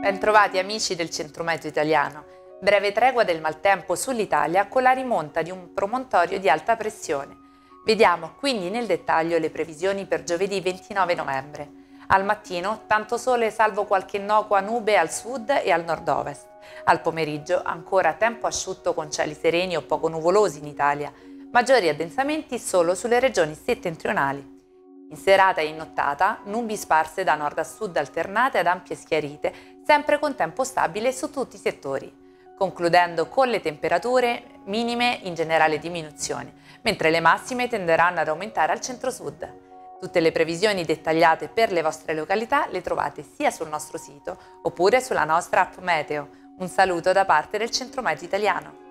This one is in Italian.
Bentrovati amici del Centrometro Italiano. Breve tregua del maltempo sull'Italia con la rimonta di un promontorio di alta pressione. Vediamo quindi nel dettaglio le previsioni per giovedì 29 novembre. Al mattino tanto sole salvo qualche innocua nube al sud e al nord-ovest. Al pomeriggio ancora tempo asciutto con cieli sereni o poco nuvolosi in Italia. Maggiori addensamenti solo sulle regioni settentrionali. In serata e in nottata, nubi sparse da nord a sud alternate ad ampie schiarite, sempre con tempo stabile su tutti i settori, concludendo con le temperature minime in generale diminuzione, mentre le massime tenderanno ad aumentare al centro-sud. Tutte le previsioni dettagliate per le vostre località le trovate sia sul nostro sito oppure sulla nostra app Meteo. Un saluto da parte del Centro Meteo Italiano.